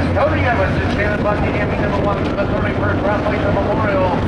As Cody Evans is standing by the number one for the 31st Round Memorial.